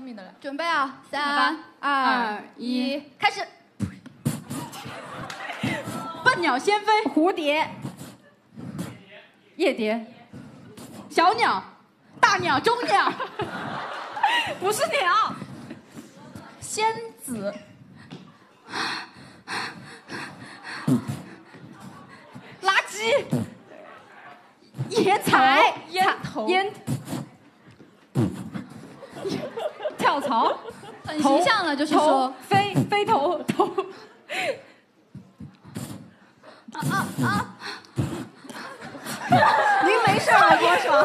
聪明的了。准备啊，来三吧二一，开始。笨鸟先飞，蝴蝶，夜蝶，小鸟，大鸟，中鸟，不是鸟，仙子，垃圾，野草，烟头。烟，跳槽，很形象了，就是说，飞飞头头，啊啊啊您没事吧，郭爽。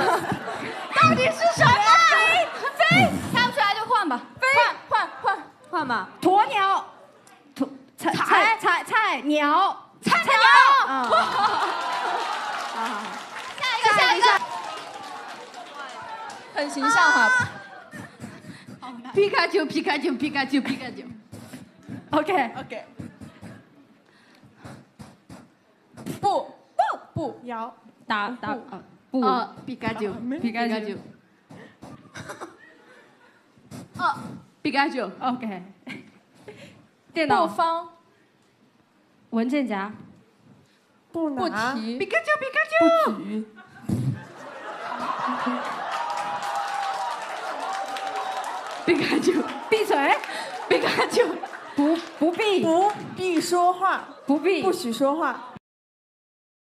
到底是什么？飞飞，猜不出来就换吧，飞换换换换吧。鸵鸟，鸵菜菜菜菜鸟，菜鸟，啊，下一个下一个。很形象哈。皮卡丘皮卡丘皮卡丘皮卡丘，OK，OK。不。不。不，摇打打啊不。呃皮卡丘没皮卡丘，啊，皮卡丘，OK，电不脑方。文件夹，不不拿提。皮卡丘皮卡丘，不举皮卡丘，闭嘴，皮卡丘，不不必。不必说话，不必。不许说话，